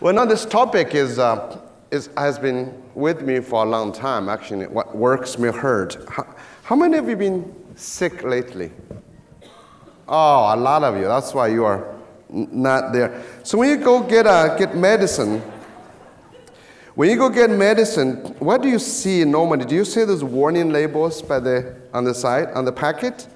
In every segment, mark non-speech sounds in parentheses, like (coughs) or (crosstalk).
Well, now this topic is, uh, is, has been with me for a long time, actually, what works me hurt. How, how many of you been sick lately? Oh, a lot of you. That's why you are not there. So when you go get, uh, get medicine, when you go get medicine, what do you see normally? Do you see those warning labels by the, on the side, on the packet?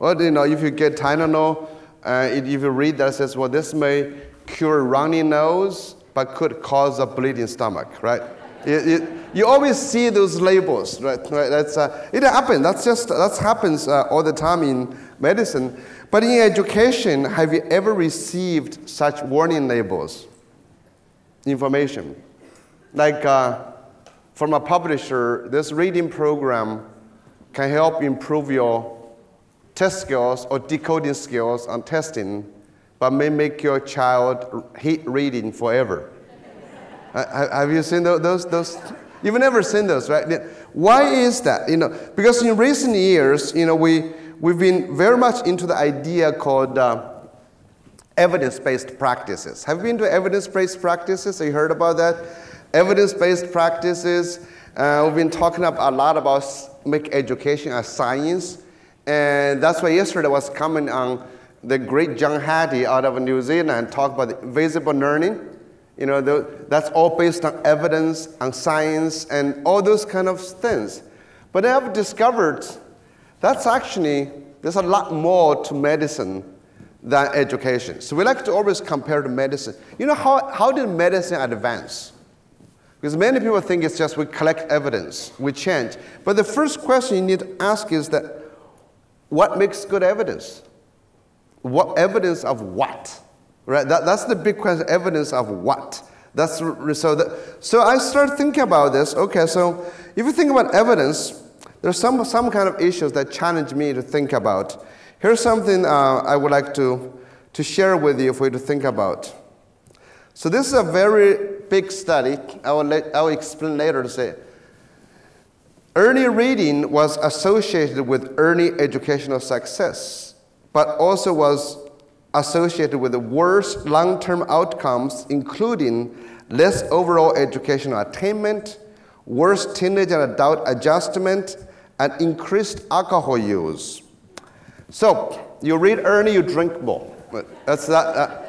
Well, you know, if you get Tylenol, uh, if you read that, it says, well, this may cure runny nose, but could cause a bleeding stomach, right? It, it, you always see those labels, right? right? That's, uh, it happens. That's just, that happens uh, all the time in medicine. But in education, have you ever received such warning labels? Information. Like uh, from a publisher, this reading program can help improve your test skills or decoding skills on testing, but may make your child hate reading forever. uh, have you seen those, those? You've never seen those, right? Why is that? You know, because in recent years, you know, we, we've been very much into the idea called uh, evidence-based practices. Have you been to evidence-based practices? Have you heard about that? evidence-based practices. Uh, we've been talking up a lot about make education a science, and that's why yesterday I was coming on the great John Hattie out of New Zealand talk about visible learning. You know, the, that's all based on evidence, on science, and all those kind of things. But I've discovered that's actually, there's a lot more to medicine than education. So we like to always compare to medicine. You know, how, how did medicine advance? Because many people think it's just we collect evidence, we change. But the first question you need to ask is that what makes good evidence? What evidence of what? Right? That, that's the big question. Evidence of what? That's so. That, so I started thinking about this. Okay, so if you think about evidence, there's some some kind of issues that challenge me to think about. Here's something uh, I would like to to share with you for you to think about. So this is a very big study. I will, let, I will explain later to say. Early reading was associated with early educational success, but also was associated with the worse long term outcomes, including less overall educational attainment, worse teenage and adult adjustment, and increased alcohol use. So, you read early, you drink more. That's, that, uh,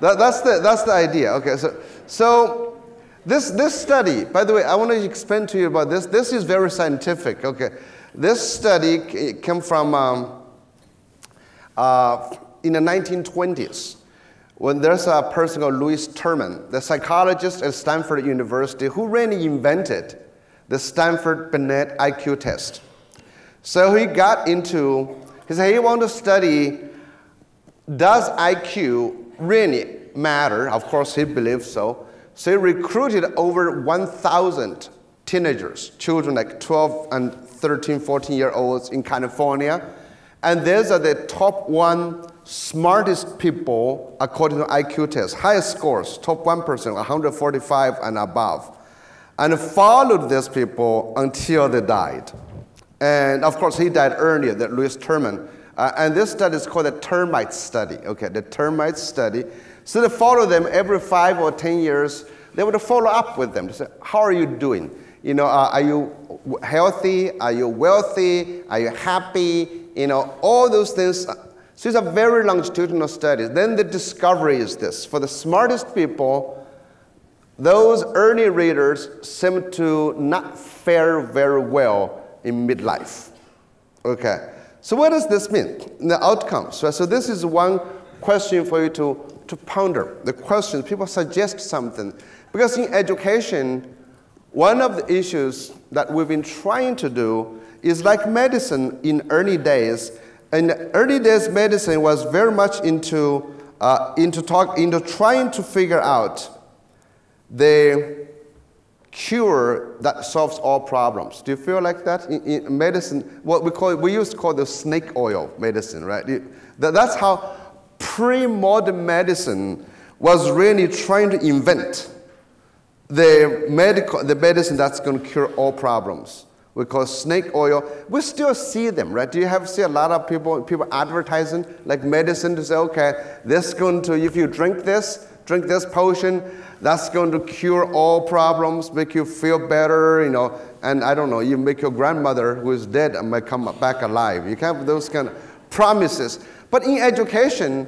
that, that's, the, that's the idea. Okay, so so this, this study, by the way, I want to explain to you about this. This is very scientific, okay? This study came from um, uh, in the 1920s when there's a person called Lewis Terman, the psychologist at Stanford University, who really invented the Stanford Binet IQ test. So he got into, he said he wanted to study does IQ really matter. Of course, he believed so. So he recruited over 1,000 teenagers, children like 12 and 13, 14 year olds in California. And these are the top one smartest people according to IQ test, highest scores, top 1%, 145 and above. And followed these people until they died. And of course, he died earlier, that Lewis Terman. Uh, and this study is called the termite study. Okay, the termite study. So they follow them every five or 10 years. They would follow up with them to say, how are you doing? You know, uh, are you healthy? Are you wealthy? Are you happy? You know, all those things. So it's a very longitudinal study. Then the discovery is this. For the smartest people, those early readers seem to not fare very well in midlife. Okay. So what does this mean? The outcomes. So, so this is one question for you to to ponder the questions. People suggest something. Because in education, one of the issues that we've been trying to do is like medicine in early days. In early days, medicine was very much into, uh, into, talk, into trying to figure out the cure that solves all problems. Do you feel like that in, in medicine? What we call we used to call the snake oil medicine, right? That's how pre-modern medicine was really trying to invent the, medical, the medicine that's going to cure all problems. We call snake oil. We still see them, right? Do you have see a lot of people people advertising like medicine to say, okay, this is going to if you drink this, drink this potion, that's going to cure all problems, make you feel better, you know, and I don't know, you make your grandmother who is dead and might come back alive. You have those kind of promises. But in education,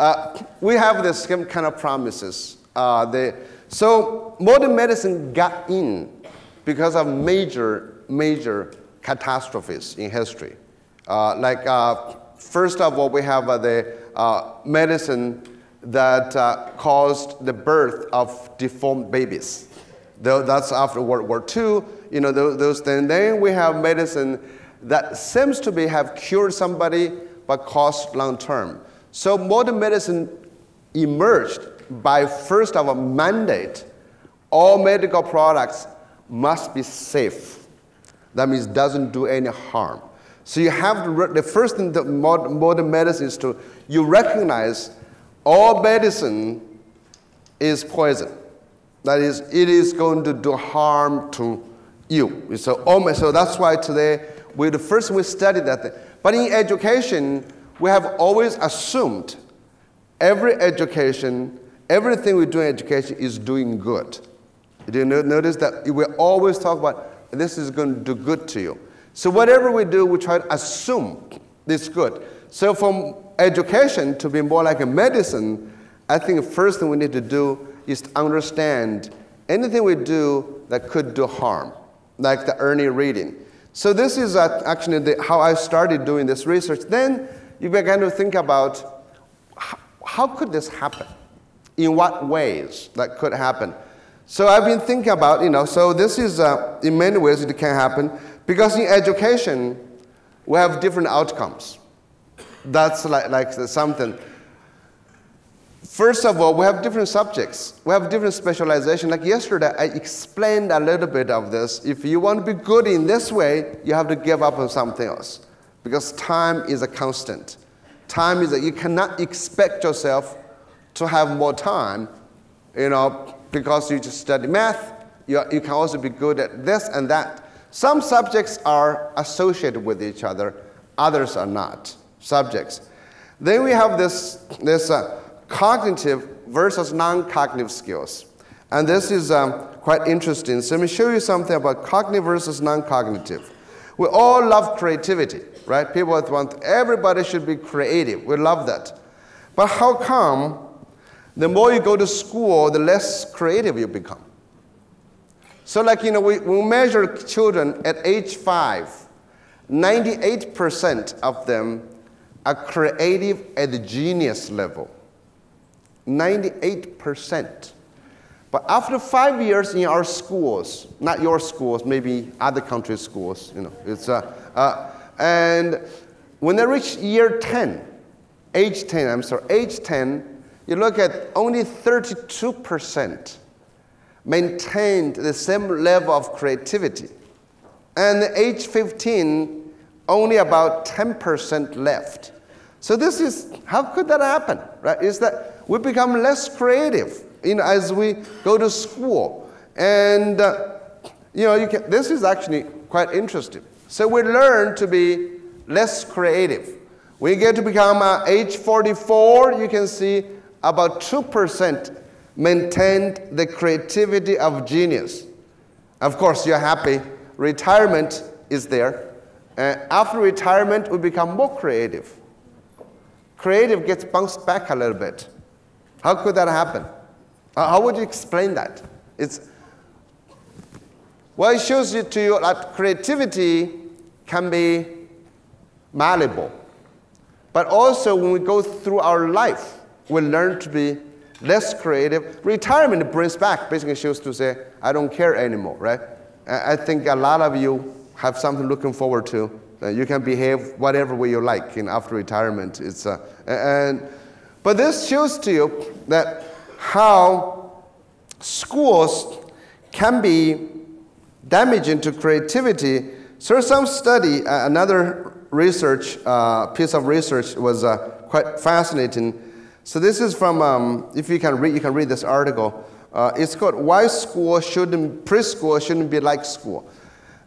uh, we have this kind of promises. Uh, they, so modern medicine got in because of major, major catastrophes in history. Uh, like, uh, first of all, we have uh, the uh, medicine that uh, caused the birth of deformed babies. That's after World War II. You know, those, those things. Then we have medicine that seems to be have cured somebody but caused long term. So modern medicine emerged by first of a mandate. All medical products must be safe. That means doesn't do any harm. So you have to, the first thing that modern medicine is to, you recognize all medicine is poison. That is, it is going to do harm to you. So, oh so that's why today, we the first we study that. Thing. But in education, we have always assumed every education, everything we do in education is doing good. Do you notice that we always talk about this is going to do good to you. So whatever we do, we try to assume this good. So from education to be more like a medicine, I think the first thing we need to do is to understand anything we do that could do harm, like the early reading. So this is actually the, how I started doing this research. Then you began to think about how, how could this happen? In what ways that could happen? So I've been thinking about, you know, so this is, uh, in many ways it can happen because in education, we have different outcomes. That's like, like something. First of all, we have different subjects. We have different specialization. Like yesterday, I explained a little bit of this. If you want to be good in this way, you have to give up on something else because time is a constant. Time is that you cannot expect yourself to have more time, you know, because you just study math. You, you can also be good at this and that. Some subjects are associated with each other, others are not subjects. Then we have this, this uh, cognitive versus non-cognitive skills. And this is um, quite interesting. So let me show you something about cognitive versus non-cognitive. We all love creativity right? People want, everybody should be creative. We love that. But how come the more you go to school, the less creative you become? So, like, you know, we, we measure children at age five, 98% of them are creative at the genius level. 98%. But after five years in our schools, not your schools, maybe other countries' schools, you know, it's, uh, uh, and when they reach year 10, age 10, I'm sorry, age 10, you look at only 32% maintained the same level of creativity. And age 15, only about 10% left. So this is, how could that happen, right? Is that we become less creative you know, as we go to school. And, uh, you know, you can, this is actually quite interesting. So we learn to be less creative. We get to become uh, age 44, you can see about 2% maintained the creativity of genius. Of course, you're happy. Retirement is there. Uh, after retirement, we become more creative. Creative gets bounced back a little bit. How could that happen? How would you explain that? It's, well, it shows you to you that creativity can be malleable. But also, when we go through our life, we learn to be less creative. Retirement brings back, basically, shows to say, I don't care anymore, right? I think a lot of you have something looking forward to. Uh, you can behave whatever way you like in after retirement. It's, uh, and, but this shows to you that how schools can be damaging to creativity so some study, uh, another research, uh, piece of research was uh, quite fascinating. So this is from, um, if you can read, you can read this article. Uh, it's called Why School Shouldn't, Preschool Shouldn't Be Like School.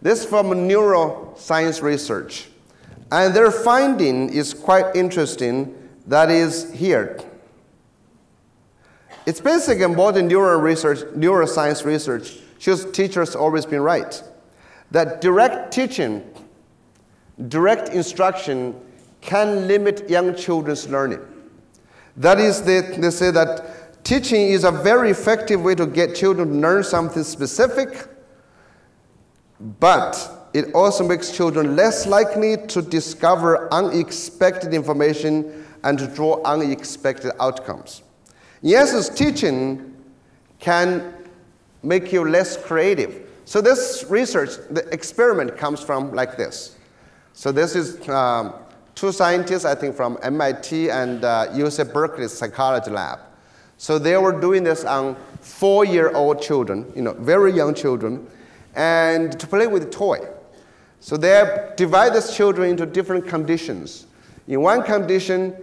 This is from neuroscience research. And their finding is quite interesting. That is here. It's basically more than neuro research, neuroscience research. Shows teachers always been right. That direct teaching, direct instruction can limit young children's learning. That is, they, they say that teaching is a very effective way to get children to learn something specific, but it also makes children less likely to discover unexpected information and to draw unexpected outcomes. Yes, teaching can make you less creative. So this research, the experiment comes from like this. So this is um, two scientists, I think from MIT and uh, UC Berkeley psychology lab. So they were doing this on four-year-old children, you know, very young children, and to play with a toy. So they divide these children into different conditions. In one condition,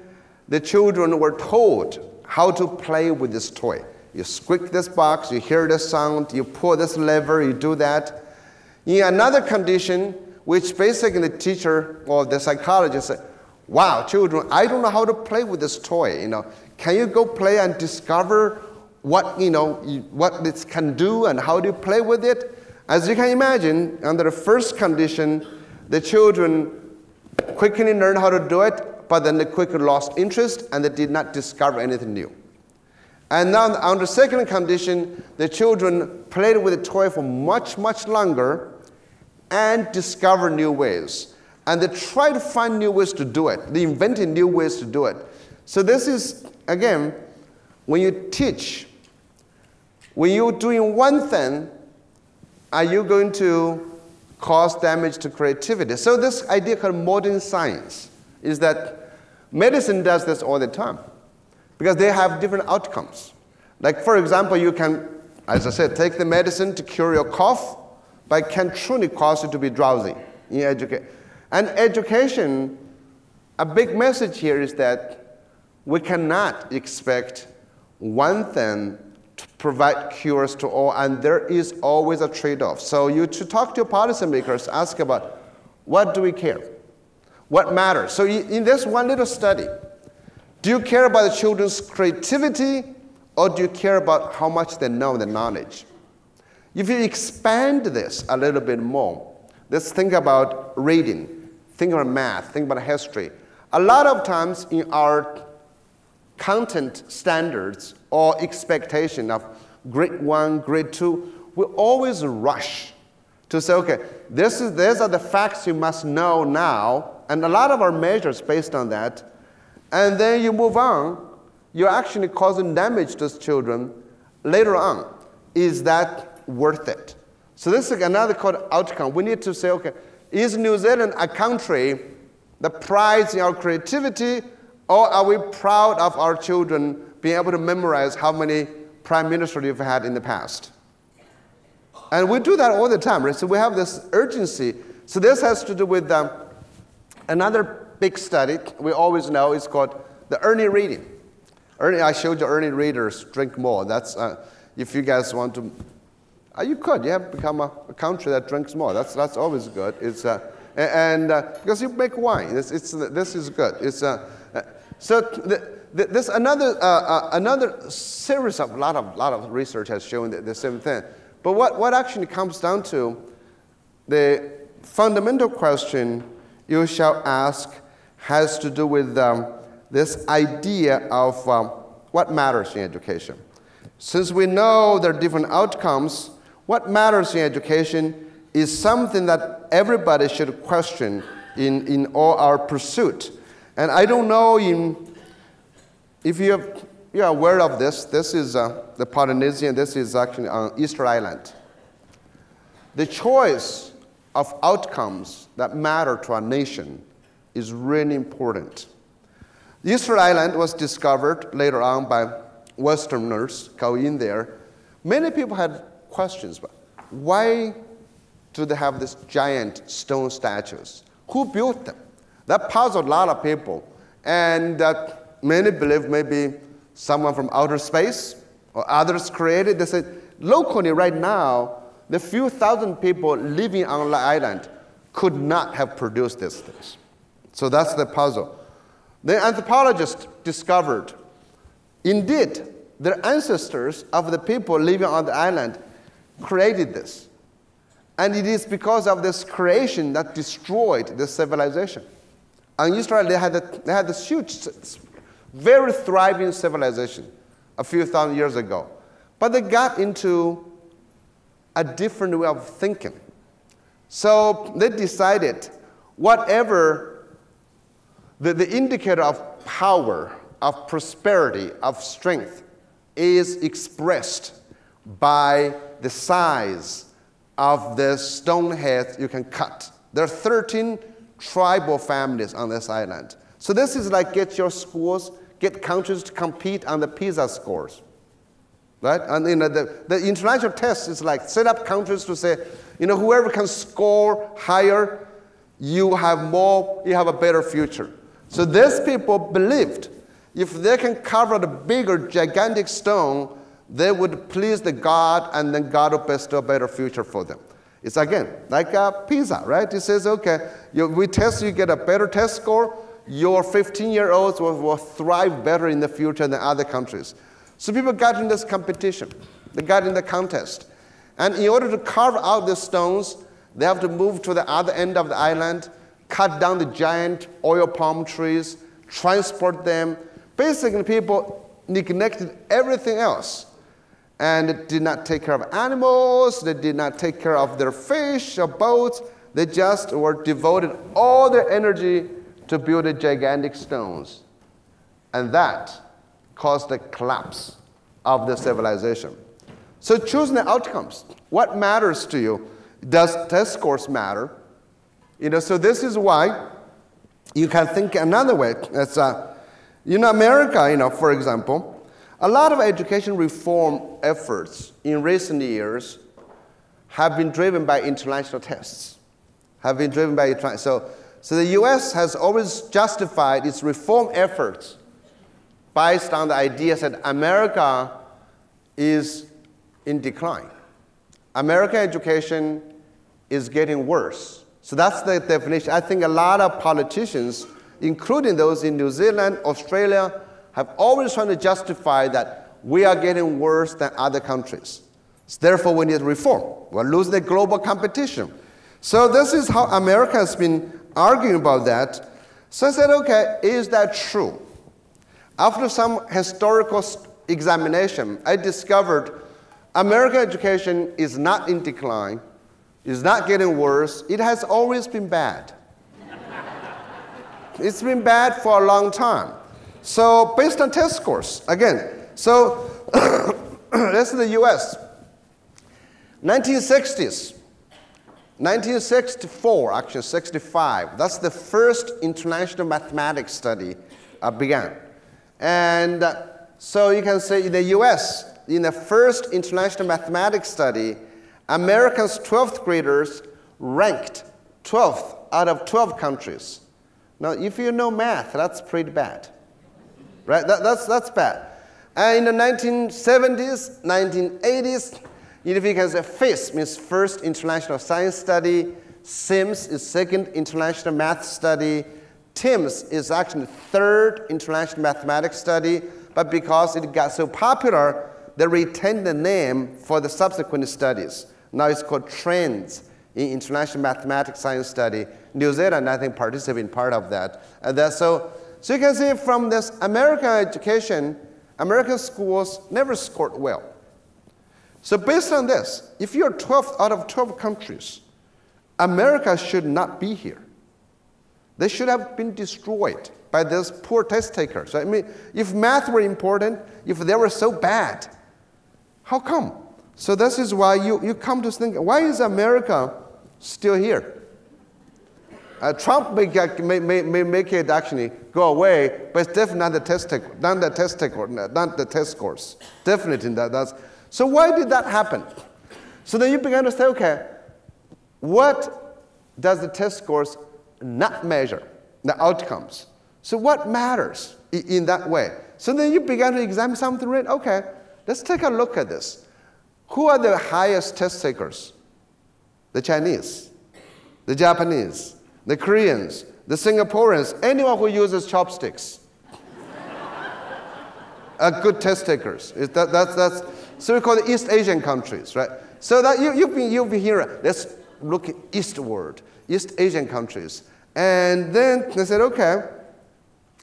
the children were told how to play with this toy. You squeak this box, you hear the sound, you pull this lever, you do that. In another condition, which basically the teacher or the psychologist said, wow, children, I don't know how to play with this toy. You know, can you go play and discover what, you know, what this can do and how do you play with it? As you can imagine, under the first condition, the children quickly learned how to do it, but then they quickly lost interest and they did not discover anything new. And now, under second condition, the children played with the toy for much, much longer and discover new ways. And they try to find new ways to do it. They invented new ways to do it. So, this is, again, when you teach, when you're doing one thing, are you going to cause damage to creativity? So, this idea called modern science is that medicine does this all the time because they have different outcomes. Like, for example, you can, as I said, take the medicine to cure your cough, but can truly cause you to be drowsy in education. And education, a big message here is that we cannot expect one thing to provide cures to all, and there is always a trade off. So, you should talk to your policymakers, ask about what do we care? What matters? So, in this one little study, do you care about the children's creativity or do you care about how much they know the knowledge? If you expand this a little bit more, let's think about reading, think about math, think about history. A lot of times in our content standards or expectation of grade one, grade two, we always rush to say, okay, this is, these are the facts you must know now, and a lot of our measures based on that, and then you move on, you're actually causing damage to children later on. Is that worth it? So this is another called outcome. We need to say, okay, is New Zealand a country that prides in our creativity, or are we proud of our children being able to memorize how many prime ministers we've had in the past? And we do that all the time, right? So we have this urgency. So this has to do with um, another big study we always know is called the early reading. Early, I showed you early readers drink more. That's uh, if you guys want to, uh, you could. You have become a, a, country that drinks more. That's that's always good. It's uh, and uh, because you make wine, it's, it's this is good. It's uh, uh, so the, this another another series of lot of lot of research has shown the, the same thing. But what what actually comes down to the fundamental question you shall ask has to do with um, this idea of um, what matters in education. Since we know there are different outcomes, what matters in education is something that everybody should question in, in all our pursuit. And I don't know in, if you have, you're aware of this. This is uh, the Polynesian, this is actually on Easter Island. The choice of outcomes that matter to a nation is really important. Easter Island was discovered later on by Westerners going in there. Many people had questions why do they have these giant stone statues? Who built them? That puzzled a lot of people. And many believe maybe someone from outer space or others created. They said, locally right now, the few thousand people living on the island could not have produced these things. So that's the puzzle. The anthropologist discovered, indeed, their ancestors of the people living on the island created this. And it is because of this creation that destroyed the civilization. And Israel, they had, a, they had this huge, very thriving civilization a few thousand years ago. But they got into a different way of thinking. So they decided whatever the, the indicator of power, of prosperity, of strength is expressed by the size of the stone heads you can cut. There are 13 tribal families on this island. So this is like get your schools, get countries to compete on the PISA scores. Right? And you know, the, the international test is like set up countries to say, you know, whoever can score higher, you have more, you have a better future. So these people believed if they can cover the bigger, gigantic stone, they would please the God, and then God will bestow a better future for them. It's again like a PISA, right? It says, okay, you, we test, you get a better test score, your 15 year olds will, will thrive better in the future than other countries. So people got in this competition, they got in the contest. And in order to carve out the stones, they have to move to the other end of the island, cut down the giant oil palm trees, transport them. Basically, people neglected everything else and did not take care of animals, they did not take care of their fish or boats. They just were devoted all their energy to build gigantic stones. And that caused the collapse of the civilization. So choosing the outcomes. What matters to you? Does test scores matter? You know, so this is why you can think another way. It's, uh, in America, you know, for example, a lot of education reform efforts in recent years have been driven by international tests, have been driven by so so the U.S. has always justified its reform efforts based on the idea that America is in decline. American education is getting worse. So that's the definition. I think a lot of politicians, including those in New Zealand, Australia, have always tried to justify that we are getting worse than other countries. Therefore, we need reform. We're losing the global competition. So this is how America has been arguing about that. So I said, okay, is that true? After some historical examination, I discovered American education is not in decline, is not getting worse. It has always been bad. (laughs) it's been bad for a long time. So based on test scores, again, so (coughs) this is the US. 1960s, 1964, actually 65, that's the first international mathematics study uh, began. And uh, so you can say in the US, in the first international mathematics study, Americans 12th graders ranked 12th out of 12 countries. Now, if you know math, that's pretty bad right? That, that's, that's bad. And in the 1970s, 1980s, if you can say FIS means First International Science Study, SIMS is Second International Math Study, TIMSS is actually Third International Mathematics Study, but because it got so popular, they retained the name for the subsequent studies. Now it's called Trends in International Mathematics Science Study. New Zealand, I think, participated in part of that. And that so so you can see from this American education, American schools never scored well. So based on this, if you're 12th out of 12 countries, America should not be here. They should have been destroyed by these poor test takers. I mean, if math were important, if they were so bad, how come? So this is why you, you come to think, why is America still here? Uh, Trump may, may, may, may, make it actually go away, but it's definitely not the test, not the test, not the test. Definitely that. That's, so why did that happen? So then you began to say, okay, what does the test scores not measure? The outcomes. So what matters in that way? So then you began to examine something, right? Okay, let's take a look at this. Who are the highest test takers? The Chinese, the Japanese, the Koreans, the Singaporeans, anyone who uses chopsticks. are good test takers. That, that's, that's, so we call it East Asian countries, right? So that you, you've, been, you've been hearing, let's look eastward, East Asian countries. And then they said, okay,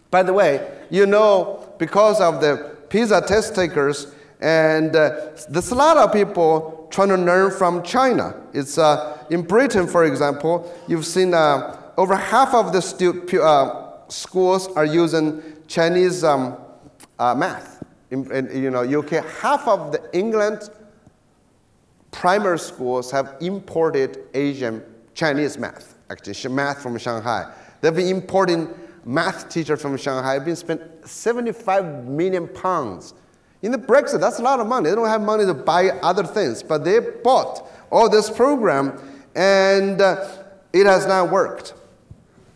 by the way, you know, because of the PISA test takers, and uh, there's a lot of people trying to learn from China. It's uh, in Britain, for example, you've seen uh, over half of the stu- uh, schools are using Chinese um, uh, math. In, in, you know, UK, half of the England primary schools have imported Asian Chinese math, actually math from Shanghai. They've been importing math teachers from Shanghai. They've been spent 75 million pounds. In the Brexit, that's a lot of money. They don't have money to buy other things, but they bought all this program, and uh, it has not worked.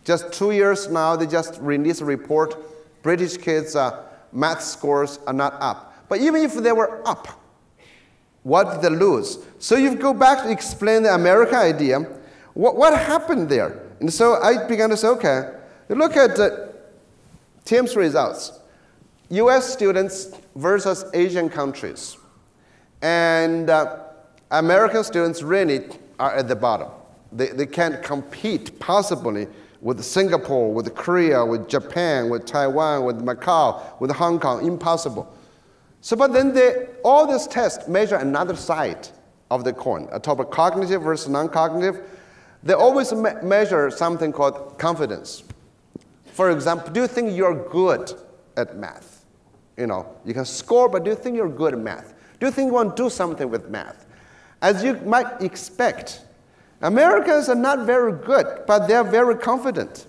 Just two years now, they just released a report. British kids' uh, math scores are not up. But even if they were up, what did they lose? So you go back to explain the America idea. What, what happened there? And so I began to say, okay, look at uh, TIMSS results. US students versus Asian countries. And uh, American students really are at the bottom. They, they can't compete possibly with Singapore, with Korea, with Japan, with Taiwan, with Macau, with Hong Kong, impossible. So, but then they, all these tests measure another side of the coin, a top of cognitive versus non-cognitive. They always me measure something called confidence. For example, do you think you're good at math? You know, you can score, but do you think you're good at math? Do you think you want to do something with math? As you might expect, Americans are not very good, but they're very confident.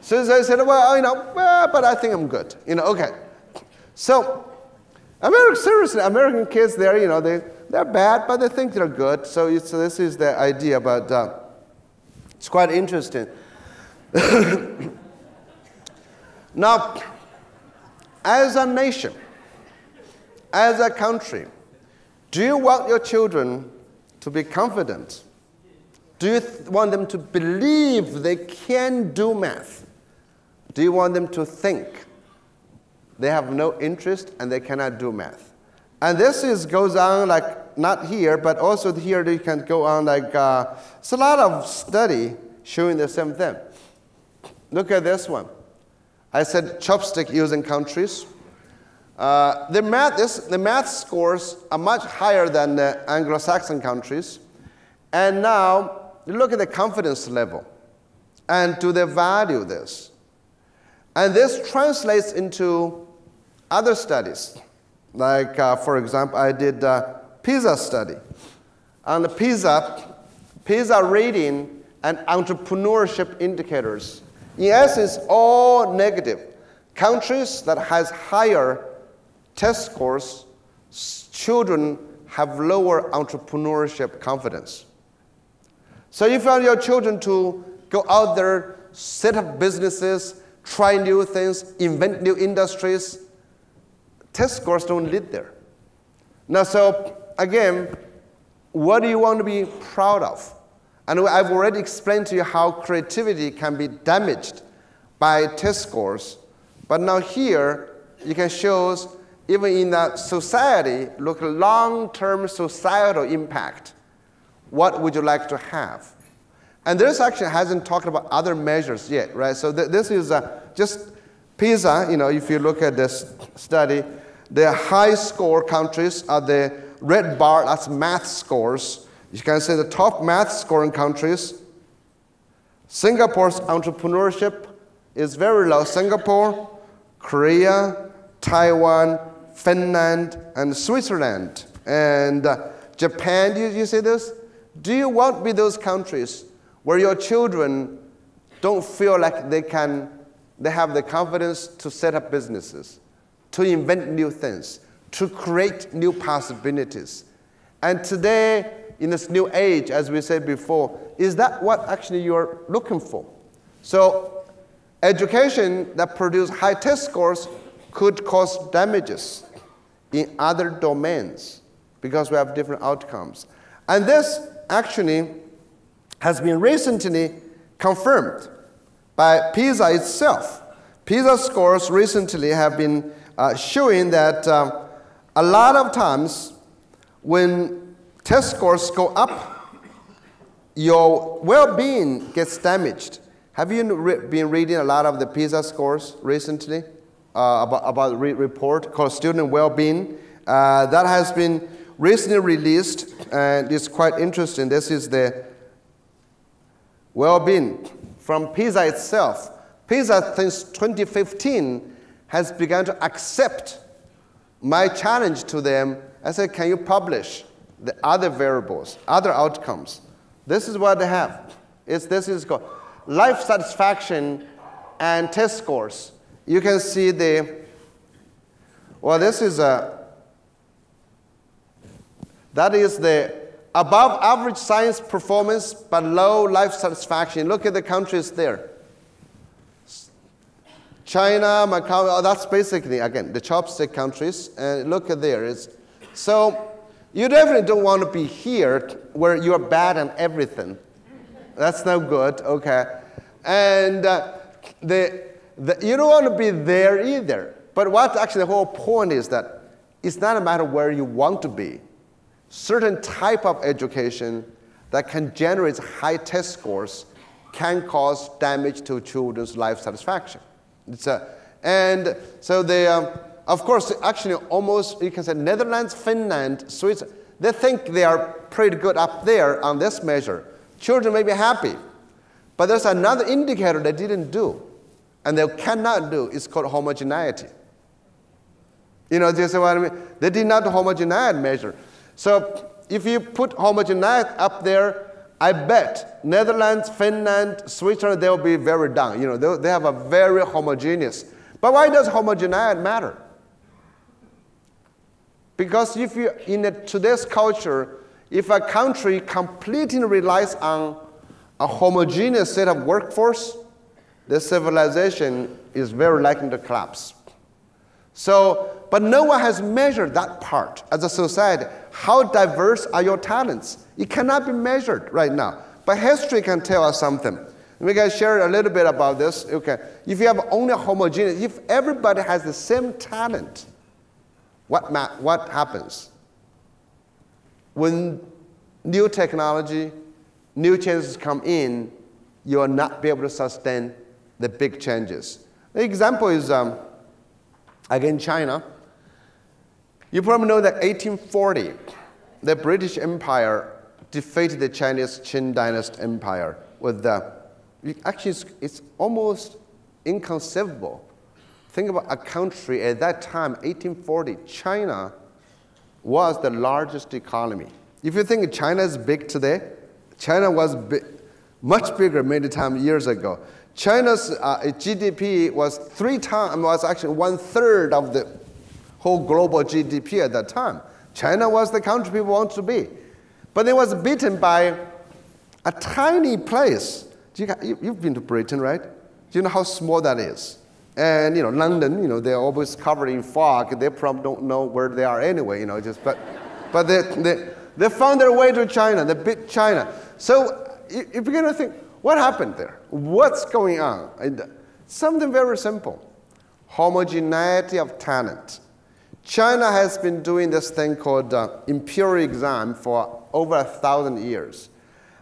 so they said, well, you know, well, but I think I'm good. You know, okay. So, American, seriously, American kids, they're, you know, they, they're bad, but they think they're good. So, so this is the idea, but uh, it's quite interesting. (coughs) now, as a nation, as a country, do you want your children to be confident? Do you want them to believe they can do math? Do you want them to think? They have no interest and they cannot do math. And this is goes on like not here, but also here they can go on like uh, it's a lot of study showing the same thing. Look at this one. I said chopstick using countries. Uh, the, math, this, the math scores are much higher than the Anglo-Saxon countries. And now look at the confidence level. And do they value this? And this translates into other studies, like uh, for example, I did a PISA study. On the PISA, PISA rating and entrepreneurship indicators, in essence, all negative. Countries that has higher test scores, children have lower entrepreneurship confidence. So if you want your children to go out there, set up businesses, try new things, invent new industries, test scores don't lead there. Now, so again, what do you want to be proud of? And I've already explained to you how creativity can be damaged by test scores. But now here, you can show even in a society, look at long-term societal impact. What would you like to have? And this actually hasn't talked about other measures yet, right? So th this is uh, just PISA, you know, if you look at this study, the high score countries are the red bar, that's math scores. You can see the top math scoring countries. Singapore's entrepreneurship is very low. Singapore, Korea, Taiwan, Finland, and Switzerland. And uh, Japan, you, you see this? Do you want to be those countries where your children don't feel like they can, they have the confidence to set up businesses? to invent new things, to create new possibilities. And today, in this new age, as we said before, is that what actually you're looking for? So, education that produces high test scores could cause damages in other domains because we have different outcomes. And this actually has been recently confirmed by PISA itself PISA scores recently have been uh, showing that um, a lot of times when test scores go up, your well being gets damaged. Have you been reading a lot of the PISA scores recently? Uh, about, about re- report called Student Well-being. Uh, that has been recently released and it's quite interesting. This is the well-being from PISA itself. PISA since 2015 has begun to accept my challenge to them. I said, can you publish the other variables, other outcomes? This is what they have. It's, this is called life satisfaction and test scores you can see the, well, this is a, that is the above average science performance but low life satisfaction. Look at the countries there. China, Macau, oh, that's basically, again, the chopstick countries. And look at there. It's, so you definitely don't want to be here where you're bad at everything. That's no good, okay? And uh, the, you don't want to be there either. But what actually the whole point is that it's not a matter where you want to be. Certain type of education that can generate high test scores can cause damage to children's life satisfaction. It's a, and so they, um, of course, actually almost, you can say Netherlands, Finland, Switzerland, they think they are pretty good up there on this measure. Children may be happy. But there's another indicator they didn't do and they cannot do is called homogeneity. You know, is what I mean? They did not homogeneity measure. So if you put homogeneity up there, I bet Netherlands, Finland, Switzerland, they'll be very down. You know, they have a very homogeneous. But why does homogeneity matter? Because if you, in a, today's culture, if a country completely relies on a homogeneous set of workforce, this civilization is very likely to collapse. So, but no one has measured that part as a society. How diverse are your talents? It cannot be measured right now. But history can tell us something. We can share a little bit about this. Okay. If you have only homogeneous, if everybody has the same talent, what, ma- what happens? When new technology, new changes come in, you will not be able to sustain the big changes. The example is, um, again, China. You probably know that 1840, the British Empire defeated the Chinese Qing Dynasty Empire with the, actually, it's, it's almost inconceivable. Think about a country at that time, 1840, China was the largest economy. If you think China is big today, China was big, much bigger many times years ago. China's uh, GDP was three times, was actually one third of the whole global GDP at that time. China was the country people wanted to be. But it was beaten by a tiny place. You, have been to Britain, right? Do you know how small that is? And you know, London, you know, they're always covered in fog. They probably don't know where they are anyway, you know, just but but they, they, they found their way to China, they beat China. So if you're gonna think, what happened there? What's going on? Something very simple homogeneity of talent. China has been doing this thing called uh, imperial exam for over a thousand years.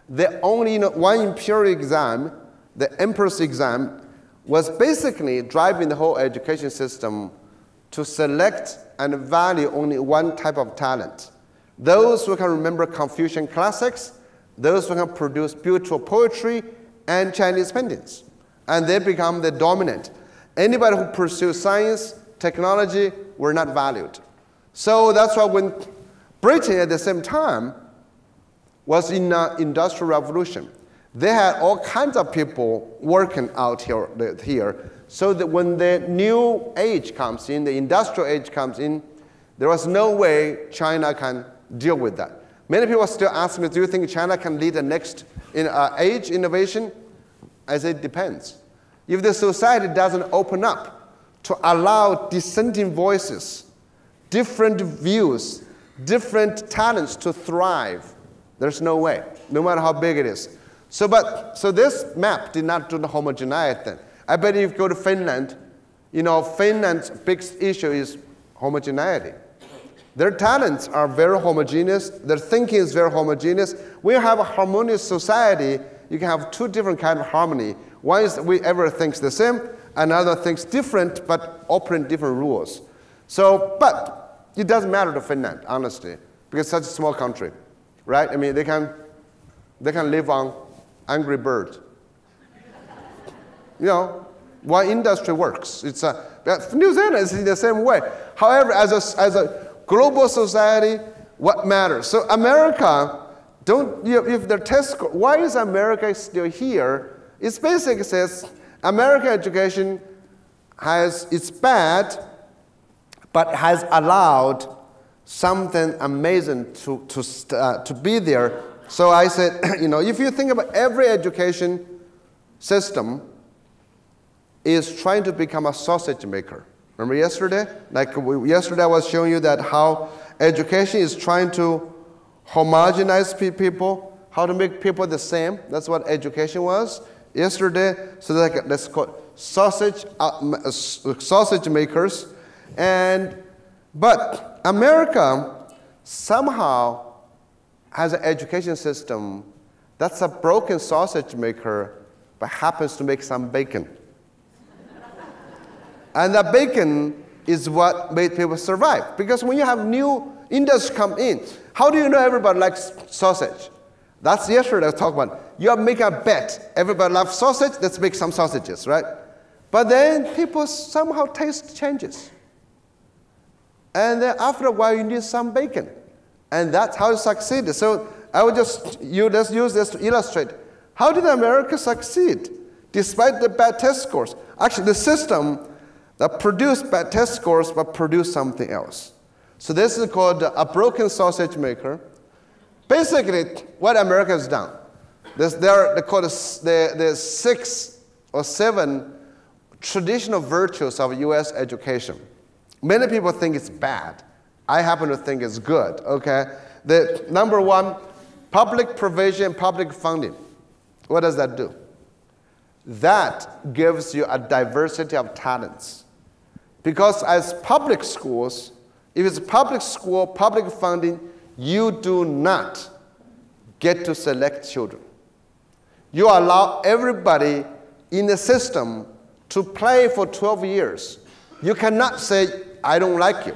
The only you know, one imperial exam, the emperor's exam, was basically driving the whole education system to select and value only one type of talent. Those who can remember Confucian classics those who have produced beautiful poetry and Chinese paintings. And they become the dominant. Anybody who pursues science, technology, were not valued. So that's why when Britain at the same time was in an industrial revolution, they had all kinds of people working out here, here so that when the new age comes in, the industrial age comes in, there was no way China can deal with that. Many people still ask me, do you think China can lead the next in, uh, age innovation? I say it depends. If the society doesn't open up to allow dissenting voices, different views, different talents to thrive, there's no way, no matter how big it is. So, but, so this map did not do the homogeneity. I bet if you go to Finland, You know, Finland's big issue is homogeneity. Their talents are very homogeneous, their thinking is very homogeneous. You have a harmonious society, you can have two different kind of harmony. One is we ever thinks the same, another thinks different but operate different rules. So, but it doesn't matter to Finland, honestly, because such a small country, right? I mean, they can, they can live on Angry Birds. you know, one industry works. It's a, New Zealand is in the same way. However, as a, as a global society, what matters? So America, don't, if the test score, why is America still here? It basically says American education has, it's bad, but has allowed something amazing to, to, uh, to be there. So I said, (clears throat) you know, if you think about every education system is trying to become a sausage maker. Remember yesterday? Like yesterday I was showing you that how education is trying to homogenize people, how to make people the same. That's what education was yesterday. So like, let's call sausage, uh, sausage makers. And, but America somehow has an education system that's a broken sausage maker, but happens to make some bacon. And that bacon is what made people survive. Because when you have new industry come in, how do you know everybody likes sausage? That's yesterday I talked about. You are making a bet. Everybody loves sausage, let's make some sausages, right? But then people somehow taste changes. And then after a while, you need some bacon. And that's how you succeed. So I would just you, let's use this to illustrate. How did America succeed despite the bad test scores? Actually, the system that produced bad test scores but produce something else. So this is called a broken sausage maker. Basically, what America has done, there's, there are they call the, the six or seven traditional virtues of U.S. education. Many people think it's bad. I happen to think it's good, okay? The number one, public provision, public funding. What does that do? That gives you a diversity of talents. Because as public schools, if it's public school, public funding, you do not get to select children. You allow everybody in the system to play for 12 years. You cannot say, I don't like you.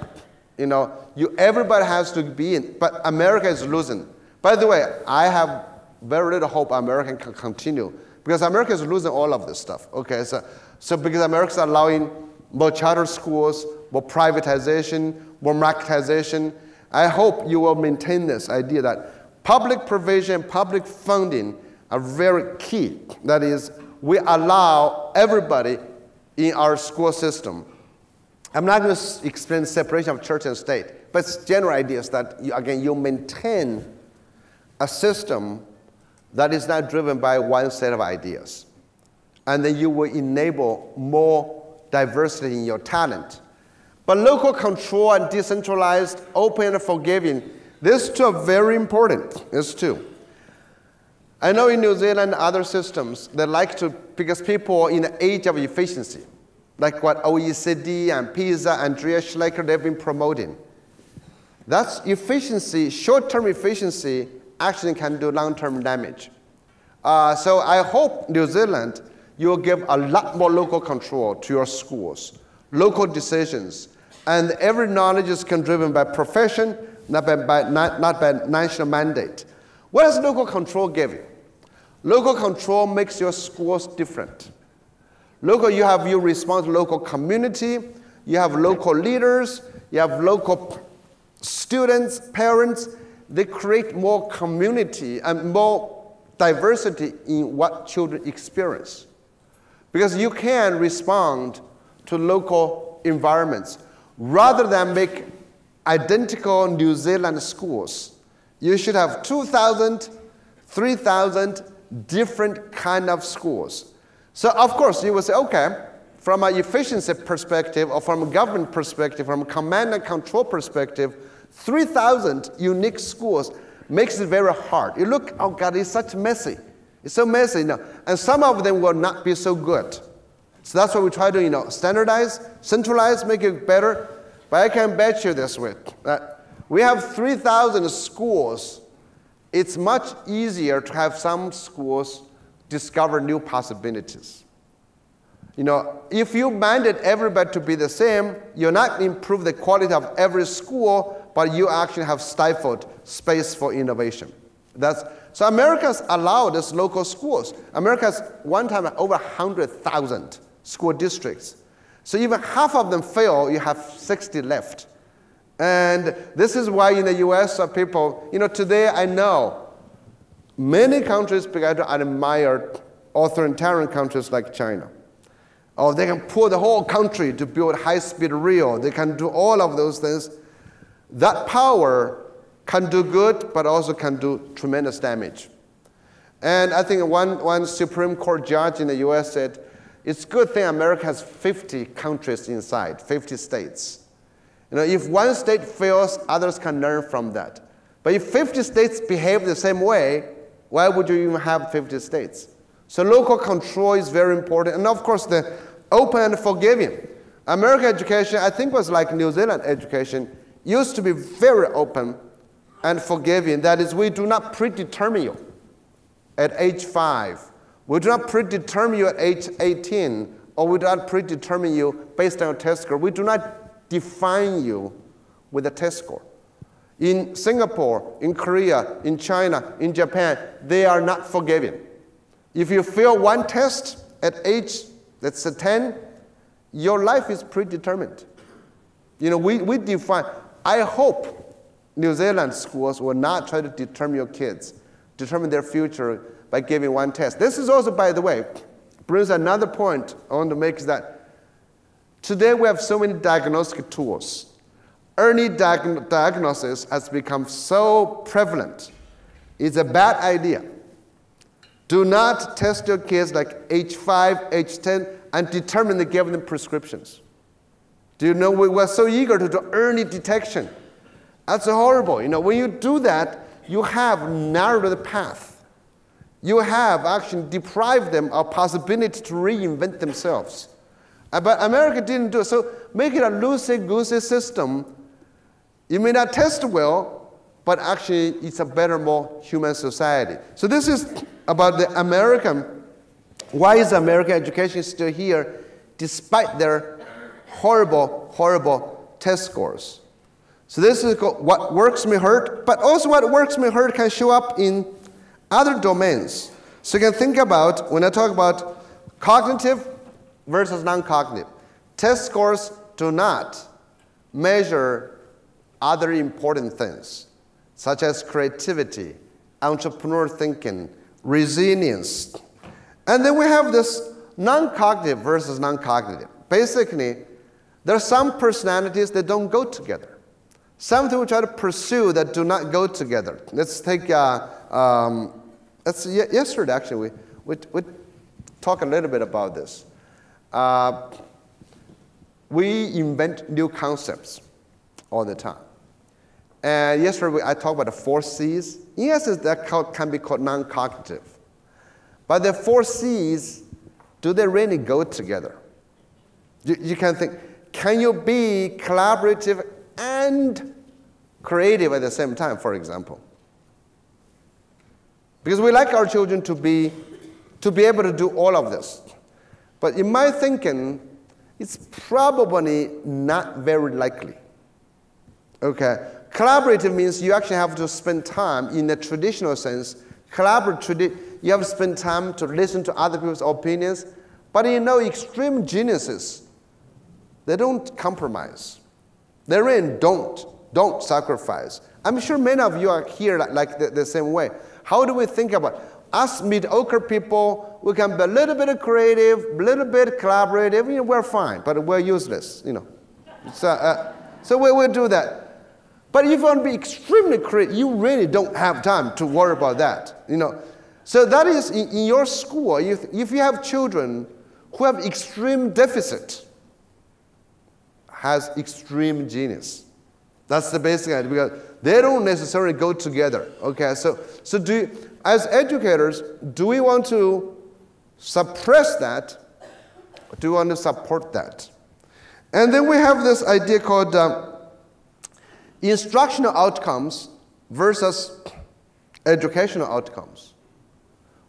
You know, you, everybody has to be in, but America is losing. By the way, I have very little hope America can continue because America is losing all of this stuff. Okay, so, so because America is allowing more charter schools, more privatization, more marketization. I hope you will maintain this idea that public provision, public funding are very key. That is, we allow everybody in our school system. I'm not going to explain separation of church and state, but general ideas that, you, again, you maintain a system that is not driven by one set of ideas. And then you will enable more diversity in your talent. But local control and decentralized, open and forgiving, these two are very important. These two. I know in New Zealand and other systems, they like to, because people in the age of efficiency, like what OECD and PISA and Andreas Schleicher, they've been promoting. That's efficiency, short-term efficiency actually can do long-term damage. Uh, so I hope New Zealand, you'll give a lot more local control to your schools, local decisions, and every knowledge is driven by profession, not by, by, not, not by national mandate. What does local control give you? Local control makes your schools different. Local, you have you respond to local community, you have local leaders, you have local students, parents. They create more community and more diversity in what children experience. Because you can respond to local environments rather than make identical New Zealand schools, you should have 2,000, 3,000 different kind of schools. So of course you will say, okay, from an efficiency perspective or from a government perspective, from a command and control perspective, 3,000 unique schools makes it very hard. You look, oh God, it's such messy. It's so messy. You know? And some of them will not be so good. So that's why we try to, you know, standardize, centralize, make it better. But I can bet you this way that we have 3,000 schools. It's much easier to have some schools discover new possibilities. You know, if you mandate everybody to be the same, you're not improve the quality of every school, but you actually have stifled space for innovation. That's, so America's allowed these local schools. America's one time over 100,000 school districts. So even half of them fail, you have 60 left. And this is why in the US, uh, people, you know, today I know many countries began to admire authoritarian countries like China. Or they can pull the whole country to build high speed rail. They can do all of those things. That power can do good, but also can do tremendous damage. And I think one, one Supreme Court judge in the US said, it's a good thing America has 50 countries inside, 50 states. You know, if one state fails, others can learn from that. But if 50 states behave the same way, why would you even have 50 states? So local control is very important. And of course, the open and forgiving. American education, I think was like New Zealand education, used to be very open and forgiving. That is, we do not predetermine you at age five we do not predetermine you at age 18, or we do not predetermine you based on a test score. We do not define you with a test score. In Singapore, in Korea, in China, in Japan, they are not forgiving. If you fail one test at age, let's say 10, your life is predetermined. You know, we, we define, I hope New Zealand schools will not try to determine your kids, determine their future by giving one test. This is also, by the way, brings another point I want to make is that today we have so many diagnostic tools. Early diag- diagnosis has become so prevalent. It's a bad idea. Do not test your kids like age 5, age 10, and determine to give them prescriptions. Do you know we were so eager to do early detection? That's horrible. You know, when you do that, you have narrowed the path you have actually deprived them of possibility to reinvent themselves. Uh, but America didn't do it. So make it a loosey-goosey system. You may not test well, but actually it's a better, more human society. So this is about the American. Why is American education still here despite their horrible, horrible test scores? So this is what works may hurt, but also what works may hurt can show up in other domains. So you can think about, when I talk about cognitive versus non-cognitive, test scores do not measure other important things, such as creativity, entrepreneur thinking, resilience. And then we have this non-cognitive versus non-cognitive. Basically, there are some personalities that don't go together. Something we try to pursue that do not go together. Let's take uh, um, yesterday actually. We, we, we talk a little bit about this. Uh, we invent new concepts all the time. And yesterday I talked about the four C's. Yes, that can be called non-cognitive. But the four C's, do they really go together? You, you can think, can you be collaborative and creative at the same time, for example? Because we like our children to be, to be able to do all of this. But in my thinking, it's probably not very likely. Okay? Collaborative means you actually have to spend time in the traditional sense. Collaborative, you have to spend time to listen to other people's opinions. But you know, extreme geniuses, they don't compromise. They really don't, don't sacrifice. I'm sure many of you are here like, the, the same way. How do we think about us mediocre people? We can be a little bit creative, a little bit collaborative. You know, we're fine, but we're useless. You know, so uh, so we will do that. But if you want to be extremely creative, you really don't have time to worry about that. You know, so that is in, in your school. If, if you have children who have extreme deficit, has extreme genius. That's the basic idea. Because they don't necessarily go together. Okay, so, so do, you, as educators, do we want to suppress that Do you want to support that? And then we have this idea called um, instructional outcomes versus educational outcomes.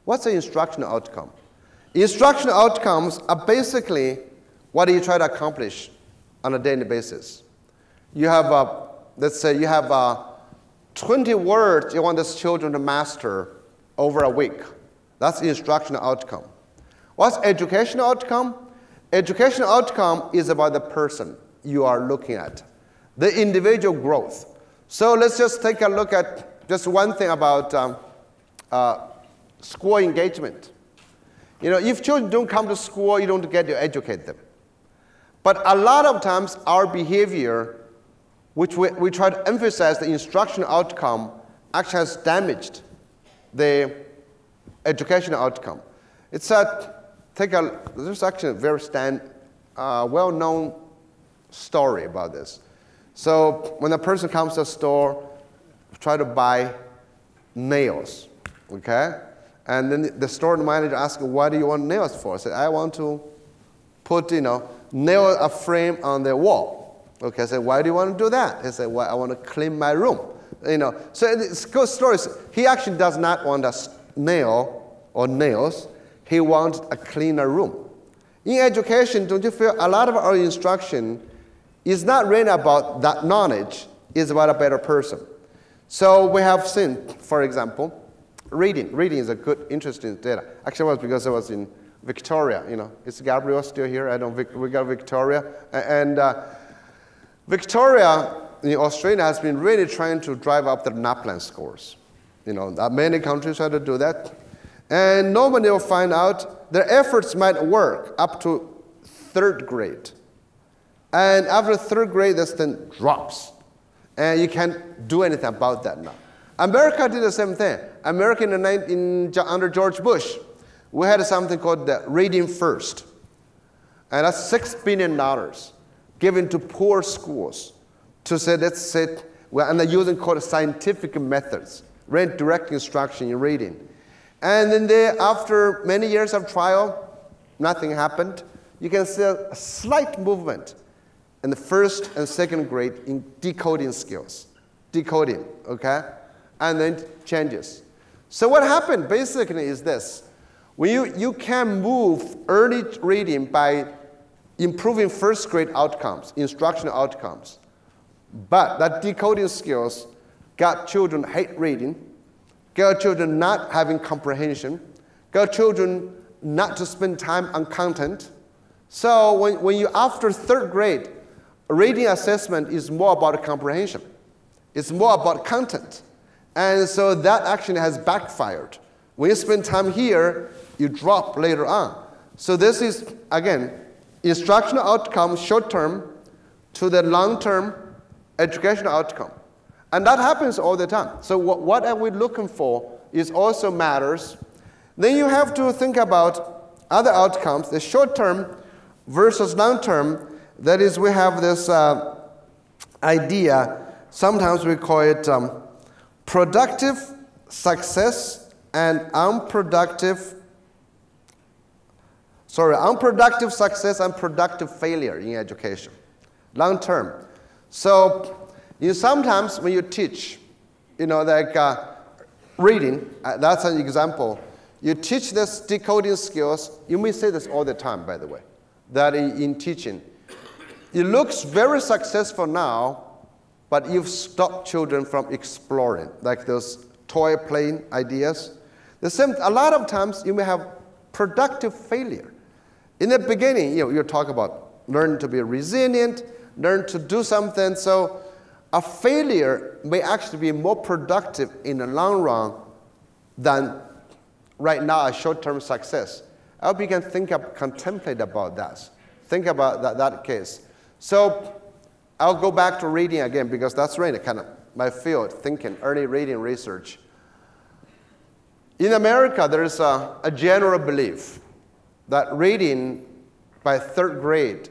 What's an instructional outcome? Instructional outcomes are basically what do you try to accomplish on a daily basis. You have, uh, let's say, you have uh, 20 words you want these children to master over a week. That's instructional outcome. What's educational outcome? Educational outcome is about the person you are looking at, the individual growth. So let's just take a look at just one thing about um, uh, school engagement. You know, if children don't come to school, you don't get to educate them. But a lot of times, our behavior, which we, we try to emphasize the instructional outcome, actually has damaged the educational outcome. It's a, take a, there's actually a very stand, uh, well-known story about this. So when a person comes to a store, try to buy nails, okay? And then the store manager asks, what do you want nails for? I said, I want to put, you know, nail a frame on the wall. Okay, I said, why do you want to do that? He said, well, I want to clean my room. You know, so it's good stories. He actually does not want a nail or nails. He wants a cleaner room. In education, don't you feel a lot of our instruction is not really about that knowledge, it's about a better person. So we have seen, for example, reading. Reading is a good, interesting data. Actually, it was because I was in Victoria. You know, is Gabriel still here? I don't. We got Victoria, and uh, Victoria in Australia has been really trying to drive up the NAPLAN scores. You know, many countries try to do that, and nobody will find out their efforts might work up to third grade, and after third grade, this then drops, and you can't do anything about that now. America did the same thing. America in, the, in under George Bush, we had something called the Reading First. And that's $6 billion given to poor schools to say, let's say, well, and they're using called scientific methods, read direct instruction in reading. And then they, after many years of trial, nothing happened. You can see a slight movement in the first and second grade in decoding skills. Decoding, okay? and then changes. So what happened basically is this. When you, you can move early reading by improving first grade outcomes, instructional outcomes. But that decoding skills got children hate reading, got children not having comprehension, got children not to spend time on content. So when, when you after third grade, reading assessment is more about comprehension. It's more about content. And so that actually has backfired. When you spend time here, you drop later on. So this is, again, instructional outcome short term to the long term educational outcome. And that happens all the time. So what, what are we looking for is also matters. Then you have to think about other outcomes, the short term versus long term. That is, we have this uh, idea, sometimes we call it um, productive success and unproductive sorry unproductive success and productive failure in education long term so you sometimes when you teach you know like uh, reading uh, that's an example you teach this decoding skills you may say this all the time by the way that in, in teaching it looks very successful now but you've stopped children from exploring, like those toy plane ideas. The same, a lot of times you may have productive failure. In the beginning, you know, you talk about learn to be resilient, learn to do something. So a failure may actually be more productive in the long run than right now a short-term success. I hope you can think of, contemplate about that. Think about that, that case. So I'll go back to reading again because that's really kind of my field, thinking, early reading research. In America, there's a, a general belief that reading by third grade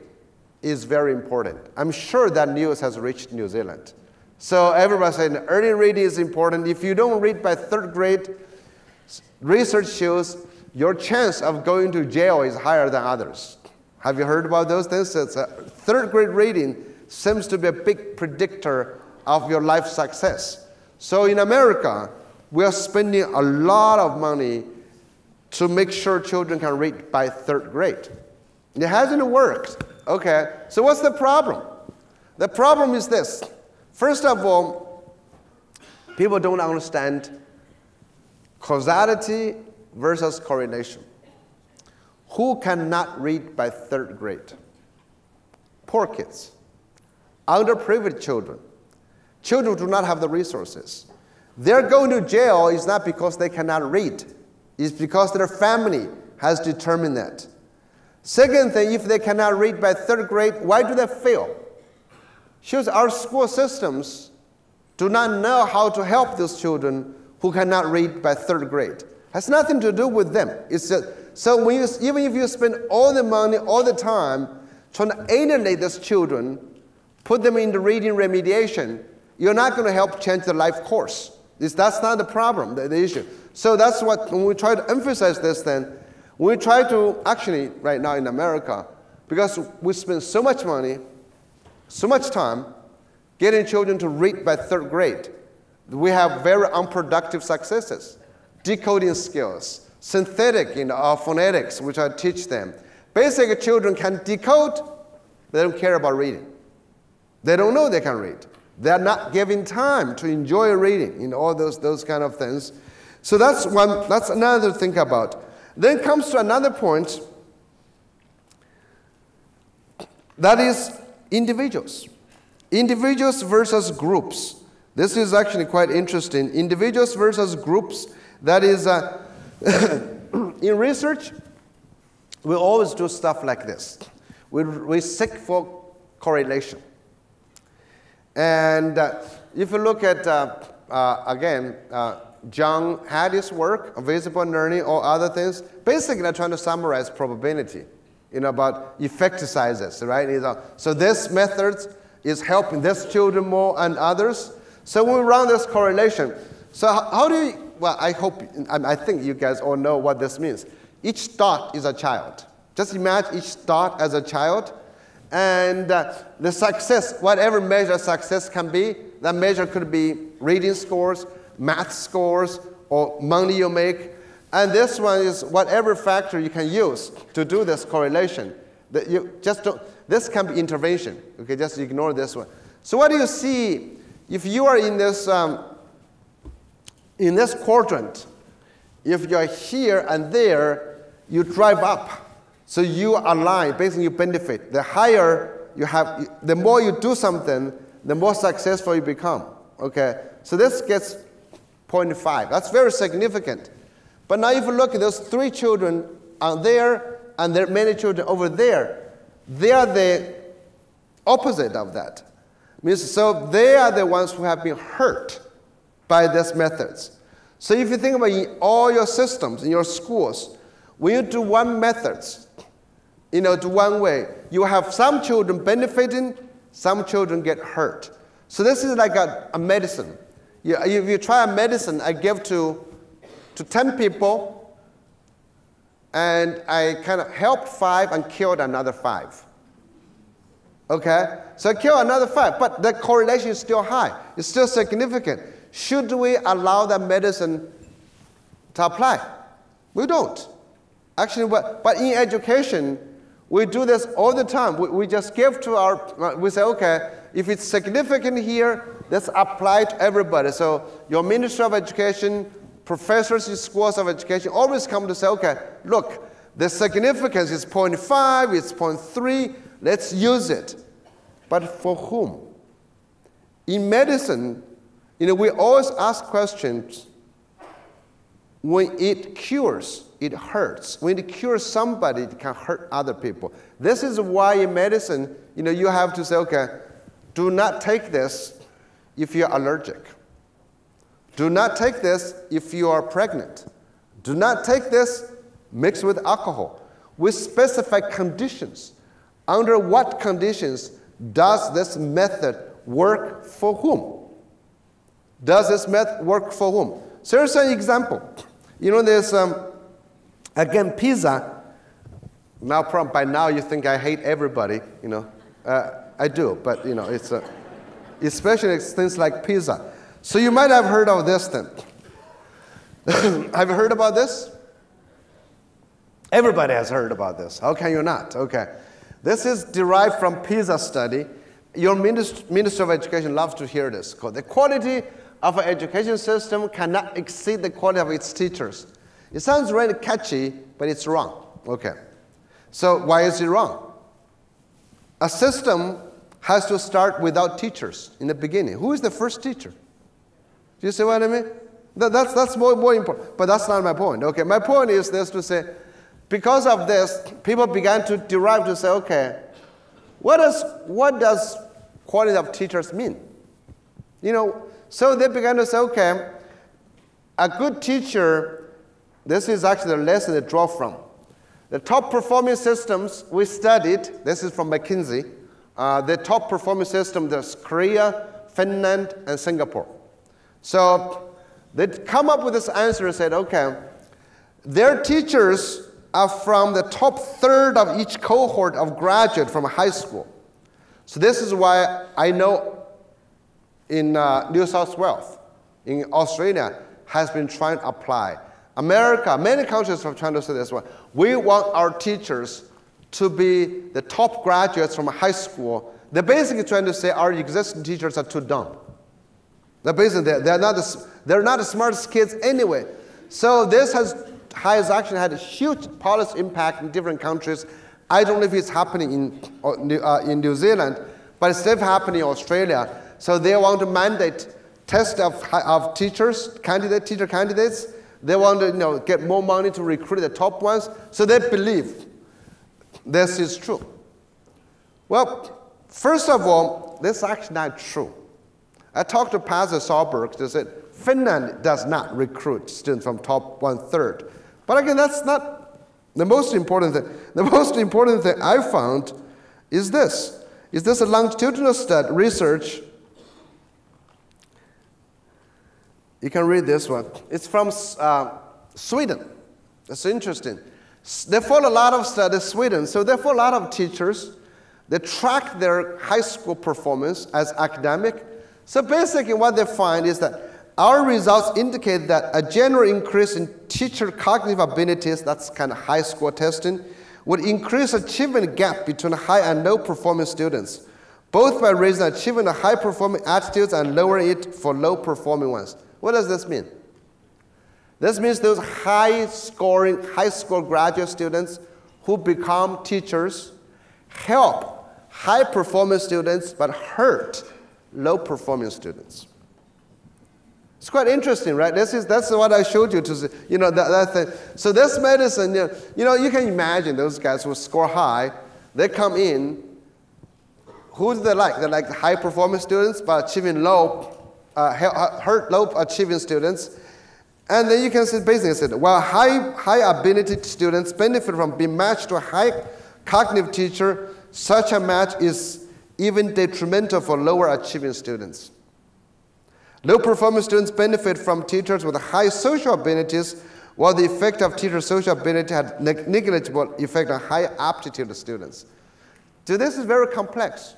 is very important. I'm sure that news has reached New Zealand. So everybody's saying early reading is important. If you don't read by third grade, research shows your chance of going to jail is higher than others. Have you heard about those things? A third grade reading seems to be a big predictor of your life success. So in America, we are spending a lot of money to make sure children can read by third grade. It hasn't worked. Okay, so what's the problem? The problem is this. First of all, people don't understand causality versus correlation. Who cannot read by third grade? Poor kids, underprivileged children, children do not have the resources. They're going to jail is not because they cannot read, it's because their family has determined that. Second thing, if they cannot read by third grade, why do they fail? Shows our school systems do not know how to help those children who cannot read by third grade. Has nothing to do with them. It's just, so when you, even if you spend all the money, all the time, trying to alienate those children, put them in the reading remediation, you're not going to help change their life course. It's, that's not the problem, the, the issue. So that's what, when we try to emphasize this then, we try to actually, right now in America, because we spend so much money, so much time getting children to read by third grade, we have very unproductive successes. Decoding skills, synthetic you know, uh, phonetics, which I teach them. Basically, children can decode, they don't care about reading. They don't know they can read. They're not given time to enjoy reading, you know, all those, those kind of things. So that's one, that's another to think about. Then comes to another point that is individuals. Individuals versus groups. This is actually quite interesting. Individuals versus groups. That is, uh, (coughs) in research, we always do stuff like this. We, we seek for correlation. And uh, if you look at, uh, uh again, uh, John Hattie's work, visible learning or other things, basically I'm trying to summarize probability, you know, about effect sizes, right? So this method is helping this children more and others. So we run this correlation. So how do you, well, I hope, I think you guys all know what this means. Each dot is a child. Just imagine each dot as a child. And uh, the success, whatever measure success can be, that measure could be reading scores, math scores or money you make. And this one is whatever factor you can use to do this correlation. That you just don't, this can be intervention. Okay, just ignore this one. So what do you see if you are in this, um, in this quadrant? If you're here and there, you drive up. So you align, basically you benefit. The higher you have, the more you do something, the more successful you become. Okay, so this gets 0.5. That's very significant. But now if you look at those three children out there and there are many children over there, they are the opposite of that. Means so they are the ones who have been hurt by these methods. So if you think about all your systems in your schools, when you do one methods, you know, do one way, you have some children benefiting, some children get hurt. So this is like a, a medicine. You, if you try a medicine I give to, to 10 people, and I kind of helped five and killed another five. Okay? So I kill another five, but the correlation is still high. It's still significant. Should we allow that medicine to apply? We don't. Actually, but, but in education, we do this all the time. We, we just give to our, we say, okay, if it's significant here, let's apply to everybody. So your Minister of Education, professors in schools of education always come to say, okay, look, the significance is 0.5, it's 0.3, let's use it. But for whom? In medicine, you know, we always ask questions when it cures, it hurts. When it cures somebody, it can hurt other people. This is why in medicine, you know, you have to say, okay, do not take this if you're allergic. Do not take this if you are pregnant. Do not take this mixed with alcohol. We specify conditions. Under what conditions does this method work for whom? Does this method work for whom? So here's an example. You know, there's, um, again, PISA Now, by now, you think I hate everybody, you know. Uh, I do, but, you know, it's a, especially things like PISA. So you might have heard of this thing. (coughs) have you heard about this? Everybody has heard about this. How can you not? Okay. This is derived from PISA study. Your Minister, Minister of Education loves to hear this. The quality of an education system cannot exceed the quality of its teachers. It sounds really catchy, but it's wrong. Okay. So why is it wrong? A system has to start without teachers in the beginning. Who is the first teacher? Do you see what I mean? That, that's, that's more, more important. But that's not my point. Okay, my point is this to say, because of this, people began to derive to say, okay, what does, what does quality of teachers mean? You know, so they began to say, okay, a good teacher, this is actually the lesson they draw from. The top performing systems we studied, this is from McKinsey, uh, the top performing system, there's Korea, Finland, and Singapore. So they come up with this answer and said, okay, their teachers are from the top third of each cohort of graduate from high school. So this is why I know in uh, New South Wales, in Australia, has been trying to apply. America, many countries have trying to say this one. We want our teachers to be the top graduates from high school. They're basically trying to say our existing teachers are too dumb. They're basically, they're, they're, not, the, they're not the smartest kids anyway. So this has, has actually had a huge policy impact in different countries. I don't know if it's happening in, uh, in New Zealand, but it's still happening in Australia. So they want to mandate test of, of teachers, candidate teacher candidates. They want to you know, get more money to recruit the top ones. So they believe this is true. Well, first of all, this is actually not true. I talked to Pasi Sahlberg, they said Finland does not recruit students from top one third. But again, that's not the most important thing. The most important thing I found is this. Is this a longitudinal study research? You can read this one. It's from uh, Sweden. That's interesting. They follow a lot of studies Sweden, so therefore a lot of teachers, they track their high school performance as academic so basically what they find is that our results indicate that a general increase in teacher cognitive abilities, that's kind of high school testing, would increase achievement gap between high and low performing students, both by raising achievement of high performing attitudes and lowering it for low performing ones. What does this mean? This means those high scoring, high school graduate students who become teachers help high performing students but hurt low performing students. It's quite interesting, right? This is, that's what I showed you to see, you know, that, that thing. So this medicine, you know, you know, you can imagine those guys who score high, they come in, who do they like? They like high performing students, but achieving low, uh, hurt low achieving students. And then you can see basically said, well, high, high ability students benefit from being matched to a high cognitive teacher. Such a match is even detrimental for lower achieving students. Low performing students benefit from teachers with high social abilities, while the effect of teacher social ability had negligible effect on high aptitude students. So this is very complex.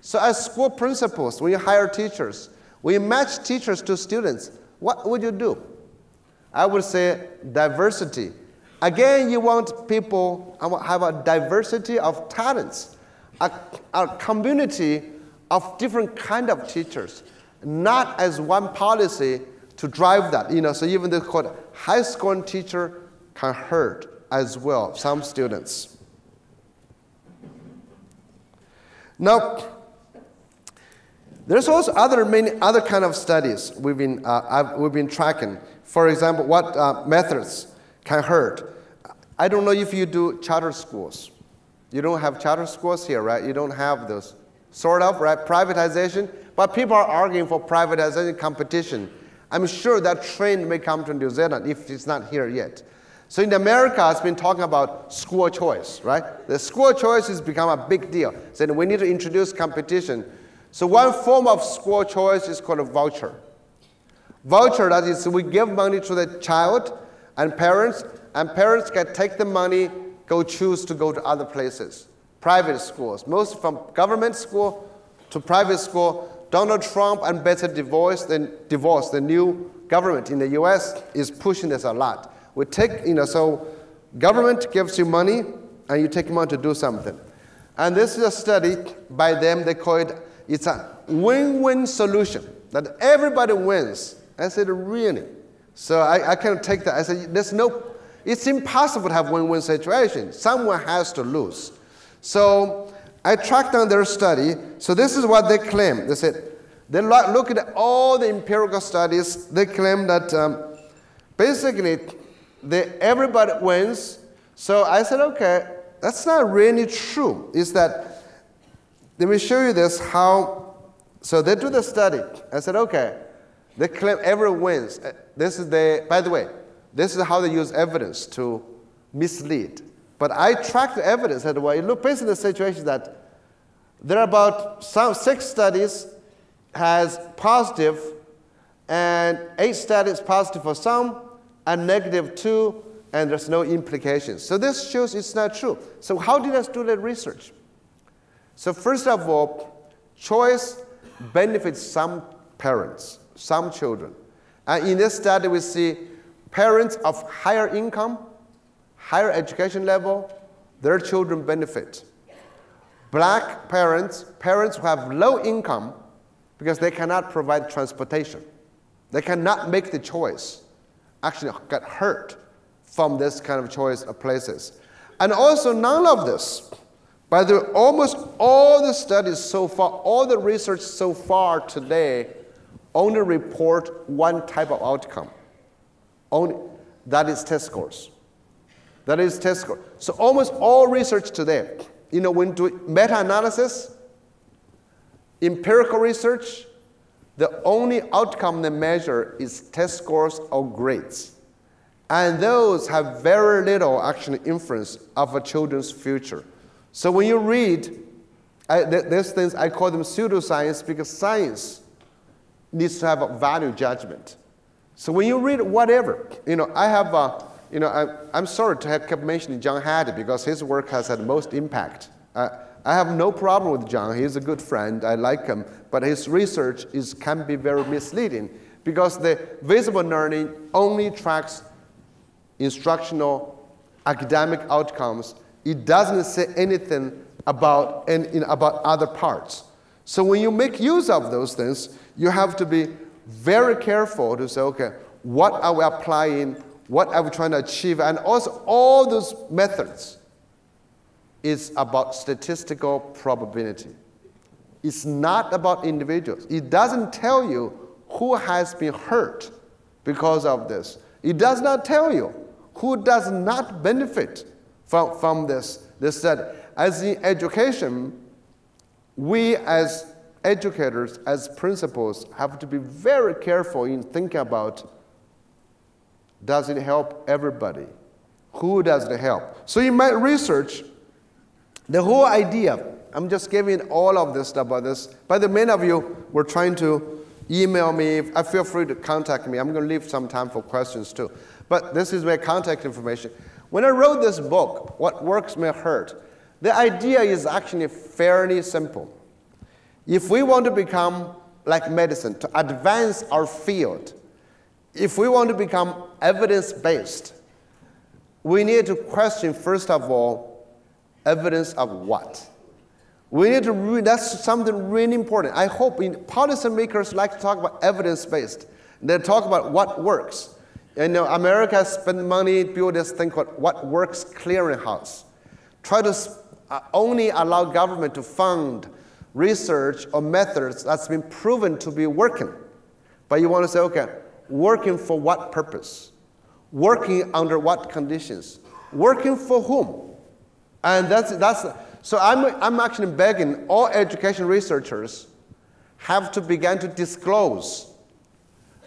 So as school principals, when you hire teachers, when you match teachers to students, what would you do? I would say diversity. Again, you want people have a diversity of talents a, a community of different kind of teachers, not as one policy to drive that. You know, so even the called high scoring teacher can hurt as well some students. Now, there's also other many other kind of studies we've been, uh, we've been tracking. For example, what uh, methods can hurt. I don't know if you do charter schools. You don't have charter schools here, right? You don't have those. Sort of, right? Privatization. But people are arguing for privatization competition. I'm sure that trend may come to New Zealand if it's not here yet. So in America, it's been talking about school choice, right? The school choice has become a big deal. So we need to introduce competition. So one form of school choice is called a voucher. Voucher, that is, we give money to the child and parents, and parents can take the money go choose to go to other places, private schools. Most from government school to private school. Donald Trump and Betsy DeVos than divorce. The new government in the U.S. is pushing this a lot. We take, you know, so government gives you money and you take money to do something. And this is a study by them. They call it it's a win-win solution that everybody wins. I said, really? So I, I can take that. I said, there's no, it's impossible to have win-win situation. Someone has to lose. So I tracked down their study. So this is what they claim. They said, they look at all the empirical studies. They claim that um, basically everybody wins. So I said, okay, that's not really true. Is that, let me show you this how, so they do the study. I said, okay, they claim everyone wins. Uh, this is the, by the way, this is how they use evidence to mislead. But I tracked the evidence and well, look on the situation that there are about some six studies has positive and eight studies positive for some and negative two and there's no implications. So this shows it's not true. So how did I do that research? So first of all, choice benefits some parents, some children. And in this study, we see parents of higher income, higher education level, their children benefit. Black parents, parents who have low income because they cannot provide transportation, they cannot make the choice, actually get hurt from this kind of choice of places. And also, none of this, by the almost all the studies so far, all the research so far today, only report one type of outcome. Only, that is test scores. That is test score. So almost all research today, you know, when do meta-analysis, empirical research, the only outcome they measure is test scores or grades. And those have very little actually influence of a children's future. So when you read, I, there's things I call them pseudoscience because science needs to have a value judgment. So when you read whatever, you know, I have, a, you know, I, am sorry to have kept mentioning John Hattie because his work has had most impact. Uh, I have no problem with John. He's a good friend. I like him. But his research is, can be very misleading because the visible learning only tracks instructional, academic outcomes, it doesn't say anything about, in, in, about other parts. So when you make use of those things, you have to be very careful to say, okay, what are we applying? What are we trying to achieve? And also, all those methods is about statistical probability. It's not about individuals. It doesn't tell you who has been hurt because of this. It does not tell you who does not benefit from, from this, this study. As in education, we as educators, as principals, have to be very careful in thinking about does it help everybody? Who does it help? So in my research, the whole idea, I'm just giving all of this stuff about this, but the many of you were trying to email me. I feel free to contact me. I'm going to leave some time for questions too. But this is my contact information. When I wrote this book, What Works May Hurt, the idea is actually fairly simple. If we want to become like medicine, to advance our field, if we want to become evidence based, we need to question, first of all, evidence of what? We need to read, that's something really important. I hope in, policymakers like to talk about evidence based. They talk about what works. You know, America spent money build this thing called What Works Clearinghouse. Try to only allow government to fund research or methods that's been proven to be working. But you want to say, okay, working for what purpose? Working under what conditions? Working for whom? And that's, that's so I'm, I'm actually begging all education researchers have to begin to disclose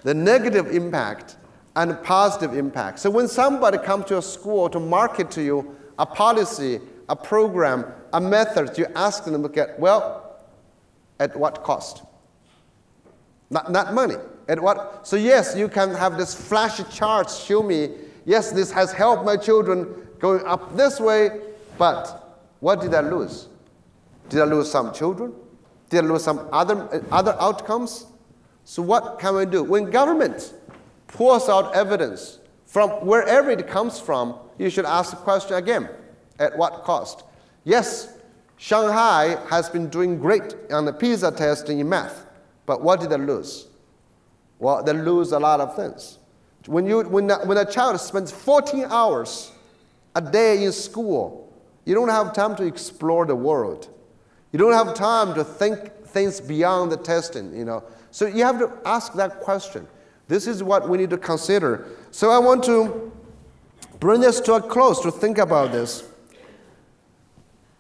the negative impact and positive impact. So when somebody comes to a school to market to you a policy, a program, a method, you ask them to get, well, at what cost? Not, not money. At what? So yes, you can have this flashy charts show me yes, this has helped my children going up this way, but what did I lose? Did I lose some children? Did I lose some other, other outcomes? So what can we do? When government pours out evidence from wherever it comes from, you should ask the question again, at what cost? Yes, Shanghai has been doing great on the PISA test in math, but what did they lose? Well, they lose a lot of things. When, you, when, a, when a child spends 14 hours a day in school, you don't have time to explore the world. You don't have time to think things beyond the testing, you know. So you have to ask that question. This is what we need to consider. So I want to bring this to a close to think about this.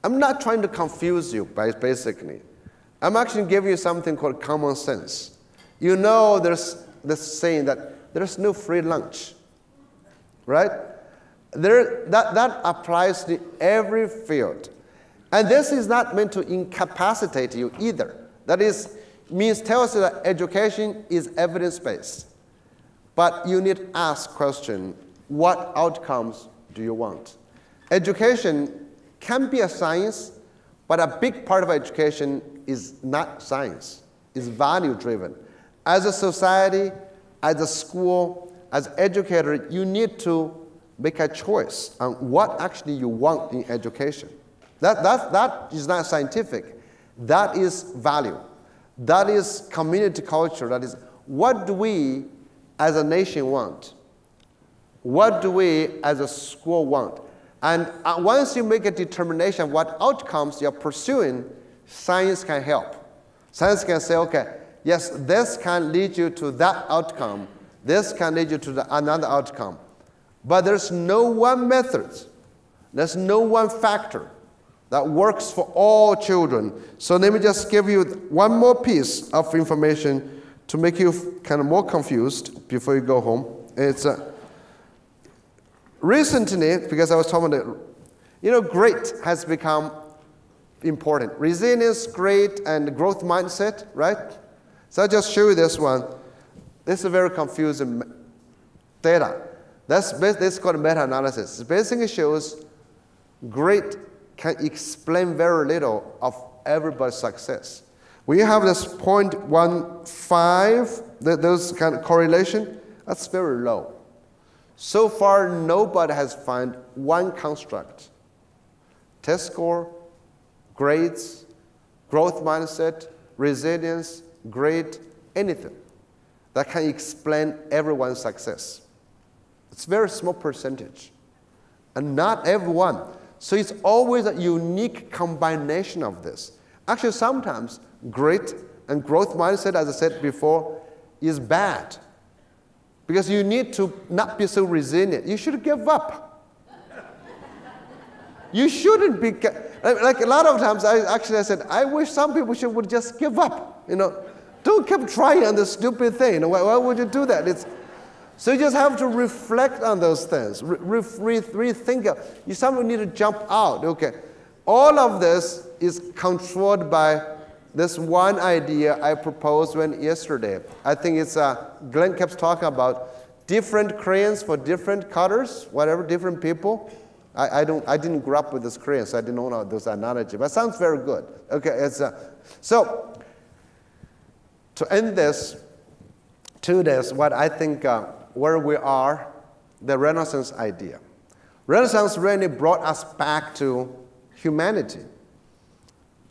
I'm not trying to confuse you, basically. I'm actually giving you something called common sense. You know there's this saying that there's no free lunch, right? There, that, that applies to every field. And this is not meant to incapacitate you either. That is, means tells you that education is evidence-based. But you need to ask question, what outcomes do you want? Education can be a science, but a big part of education is not science, it's value driven. As a society, as a school, as educator, you need to make a choice on what actually you want in education. That, that, that is not scientific. That is value. That is community culture. That is what do we as a nation want? What do we as a school want? And uh, once you make a determination what outcomes you're pursuing, science can help. Science can say, okay, yes, this can lead you to that outcome. This can lead you to the, another outcome. But there's no one method, there's no one factor that works for all children. So let me just give you one more piece of information to make you kind of more confused before you go home. It's uh, recently, because I was talking about, you know, grit has become important. Resilience, grit, and growth mindset, right? So I just show you this one. This is a very confusing data. That's this is called meta-analysis. It basically shows grit can explain very little of everybody's success. When you have this 0.15, those kind of correlation, that's very low. So far, nobody has found one construct, test score, grades, growth mindset, resilience, grade, anything that can explain everyone's success. It's a very small percentage. And not everyone. So it's always a unique combination of this. Actually, sometimes grit and growth mindset, as I said before, is bad. Because you need to not be so resilient. You should give up. you shouldn't be, like a lot of times, I actually I said, I wish some people should would just give up. You know, don't keep trying on this stupid thing. You know, why, why would you do that? It's, so you just have to reflect on those things, re- re- rethink. You somehow need to jump out. Okay, all of this is controlled by this one idea I proposed when yesterday. I think it's uh, Glenn kept talking about different crayons for different colors, whatever, different people. I, I, don't, I didn't grow up with this crayon, so I didn't know those analogy, but sounds very good. Okay, it's, uh, so to end this, to this, what I think uh, where we are, the Renaissance idea. Renaissance really brought us back to humanity,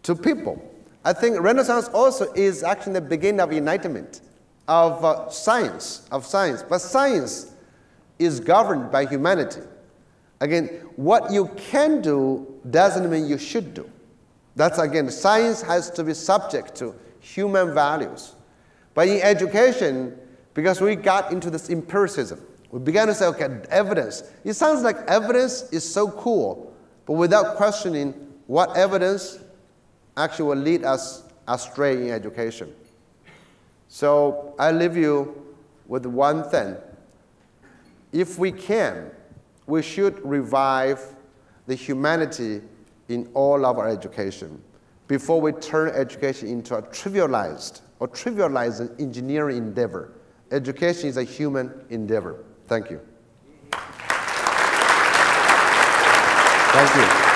to people. I think Renaissance also is actually the beginning of enlightenment of uh, science, of science. But science is governed by humanity. Again, what you can do doesn't mean you should do. That's again, science has to be subject to human values. But in education, because we got into this empiricism, we began to say, okay, evidence. It sounds like evidence is so cool, but without questioning what evidence actually will lead us astray in education. So I leave you with one thing. If we can, we should revive the humanity in all of our education before we turn education into a trivialized or trivialized engineering endeavor. Education is a human endeavor. Thank you. Thank you.